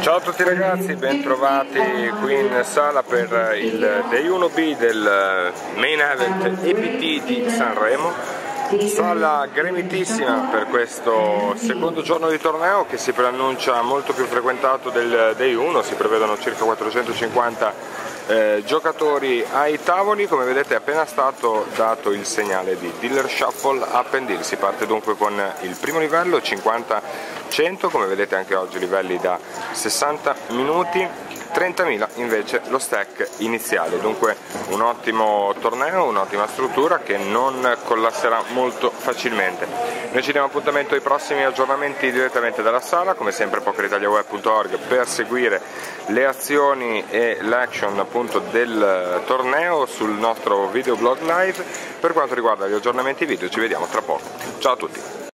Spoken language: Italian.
Ciao a tutti ragazzi, bentrovati qui in sala per il Day 1B del Main Event EPT di Sanremo. Sala gremitissima per questo secondo giorno di torneo che si preannuncia molto più frequentato del Day 1, si prevedono circa 450 eh, giocatori ai tavoli, come vedete è appena stato dato il segnale di dealer shuffle up and deal, si parte dunque con il primo livello 50-100, come vedete anche oggi livelli da 60 minuti, 30.000 invece lo stack iniziale, dunque un ottimo torneo, un'ottima struttura che non collasserà molto facilmente. Noi ci diamo appuntamento ai prossimi aggiornamenti direttamente dalla sala, come sempre pokeritaliaweb.org per seguire le azioni e l'action appunto del torneo sul nostro videoblog live. Per quanto riguarda gli aggiornamenti video ci vediamo tra poco. Ciao a tutti!